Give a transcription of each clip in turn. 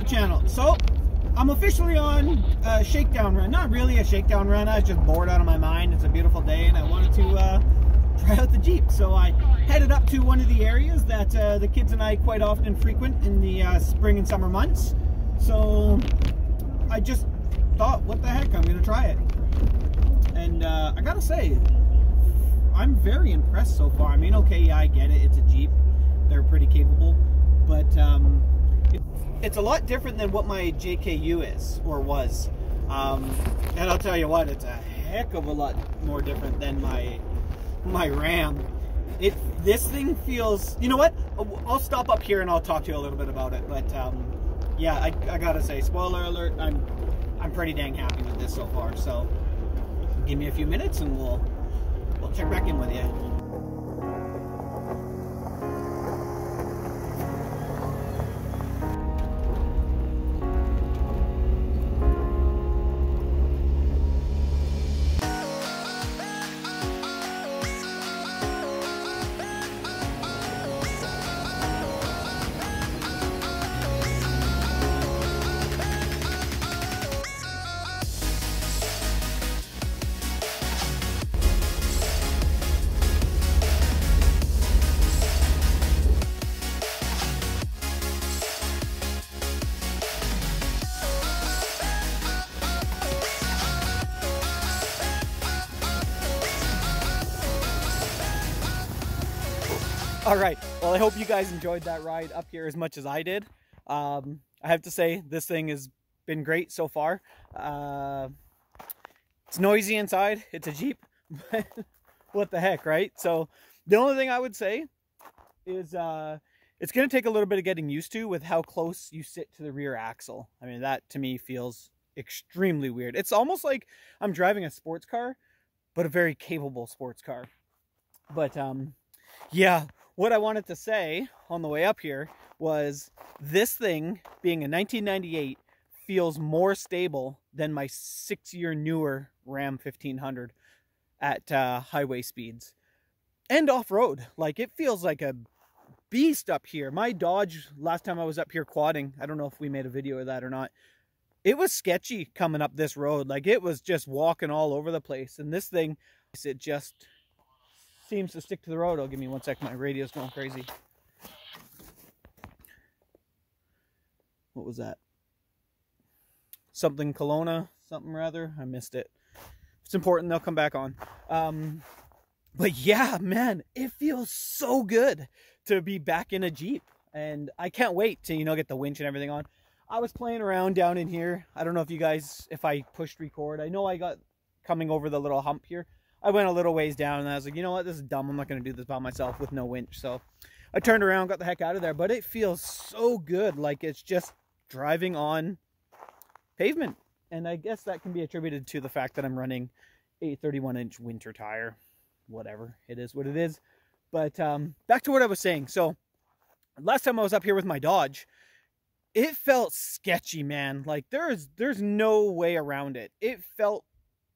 the channel. So, I'm officially on a shakedown run. Not really a shakedown run, I was just bored out of my mind. It's a beautiful day and I wanted to uh, try out the Jeep. So I headed up to one of the areas that uh, the kids and I quite often frequent in the uh, spring and summer months. So I just thought, what the heck, I'm gonna try it. And uh, I gotta say, I'm very impressed so far. I mean, okay, yeah, I get it, it's a Jeep. They're pretty capable, but um, it's a lot different than what my JKU is, or was. Um, and I'll tell you what, it's a heck of a lot more different than my my Ram. It this thing feels. You know what? I'll stop up here and I'll talk to you a little bit about it. But um, yeah, I, I gotta say, spoiler alert. I'm I'm pretty dang happy with this so far. So give me a few minutes and we'll we'll check back in with you. All right. Well, I hope you guys enjoyed that ride up here as much as I did. Um, I have to say, this thing has been great so far. Uh, it's noisy inside. It's a Jeep. But what the heck, right? So the only thing I would say is uh, it's going to take a little bit of getting used to with how close you sit to the rear axle. I mean, that to me feels extremely weird. It's almost like I'm driving a sports car, but a very capable sports car. But um, yeah, what I wanted to say on the way up here was this thing being a 1998 feels more stable than my six year newer Ram 1500 at uh, highway speeds and off road. Like it feels like a beast up here. My Dodge, last time I was up here quadding, I don't know if we made a video of that or not. It was sketchy coming up this road. Like it was just walking all over the place. And this thing, it just seems to stick to the road. Oh, give me one sec. My radio's going crazy. What was that? Something Kelowna, something rather. I missed it. It's important, they'll come back on. Um, but yeah, man, it feels so good to be back in a Jeep. And I can't wait to, you know, get the winch and everything on. I was playing around down in here. I don't know if you guys, if I pushed record. I know I got coming over the little hump here. I went a little ways down and I was like, you know what, this is dumb. I'm not going to do this by myself with no winch. So I turned around, got the heck out of there. But it feels so good, like it's just driving on pavement. And I guess that can be attributed to the fact that I'm running a 31 inch winter tire. Whatever, it is what it is. But um, back to what I was saying. So last time I was up here with my Dodge, it felt sketchy, man. Like there's there's no way around it. It felt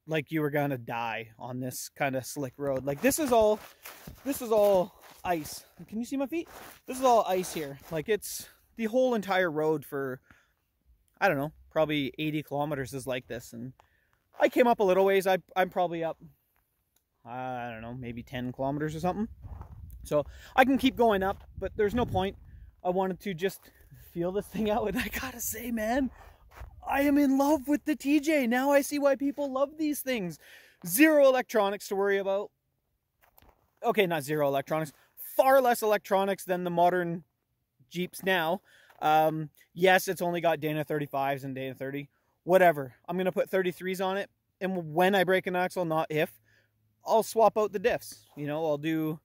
like you were gonna die on this kind of slick road. Like this is all, this is all ice. Can you see my feet? This is all ice here. Like it's the whole entire road for, I don't know, probably 80 kilometers is like this. And I came up a little ways. I, I'm probably up, I don't know, maybe 10 kilometers or something. So I can keep going up, but there's no point. I wanted to just feel this thing out. And I gotta say, man, I am in love with the TJ. Now I see why people love these things. Zero electronics to worry about. Okay, not zero electronics. Far less electronics than the modern Jeeps now. Um, yes, it's only got Dana 35s and Dana 30. Whatever. I'm going to put 33s on it. And when I break an axle, not if, I'll swap out the diffs. You know, I'll do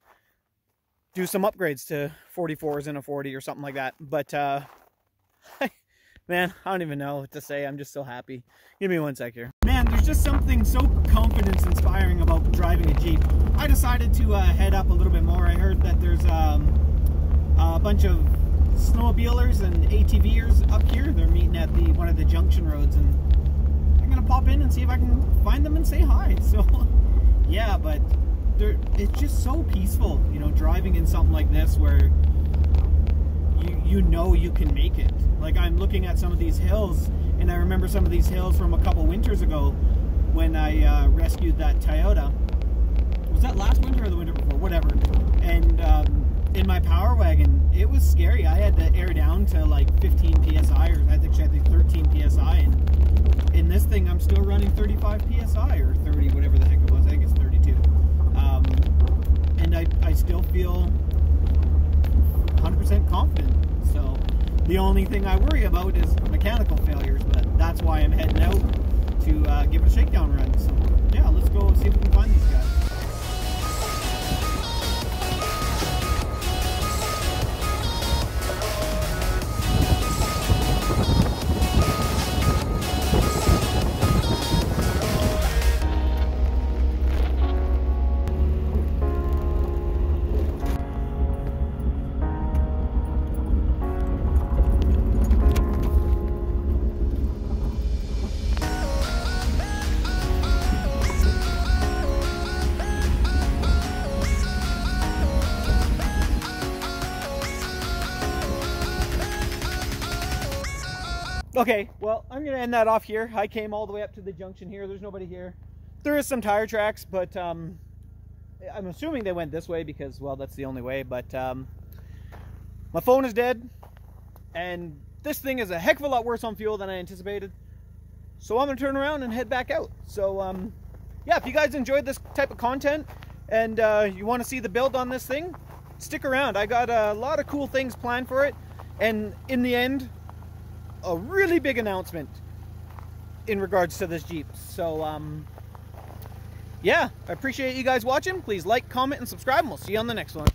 do some upgrades to 44s and a 40 or something like that. But uh, man, I don't even know what to say. I'm just so happy. Give me one sec here. Man, there's just something so confidence inspiring about driving a Jeep. I decided to uh, head up a little bit more. I heard that there's um, a bunch of snowmobilers and ATVers up here. They're meeting at the one of the junction roads and I'm gonna pop in and see if I can find them and say hi. So yeah, but it's just so peaceful, you know, driving in something like this where you know you can make it. Like I'm looking at some of these hills, and I remember some of these hills from a couple winters ago when I uh, rescued that Toyota. Was that last winter or the winter before? Whatever. And um, in my power wagon, it was scary. I had to air down to like 15 psi, or I think I think 13 psi, and in this thing, I'm still running 35 psi or 30, whatever the heck it was. I think it's 32. Um, and I, I still feel 100% confident. The only thing I worry about is mechanical failures, but that's why I'm heading out to uh, give it a shakedown run. So yeah, let's go see if we can find these guys. Okay, well, I'm going to end that off here. I came all the way up to the junction here. There's nobody here. There is some tire tracks, but um, I'm assuming they went this way because, well, that's the only way. But um, my phone is dead, and this thing is a heck of a lot worse on fuel than I anticipated. So I'm going to turn around and head back out. So, um, yeah, if you guys enjoyed this type of content and uh, you want to see the build on this thing, stick around. I got a lot of cool things planned for it. And in the end, a really big announcement in regards to this Jeep. So, um, yeah, I appreciate you guys watching. Please like, comment, and subscribe, and we'll see you on the next one.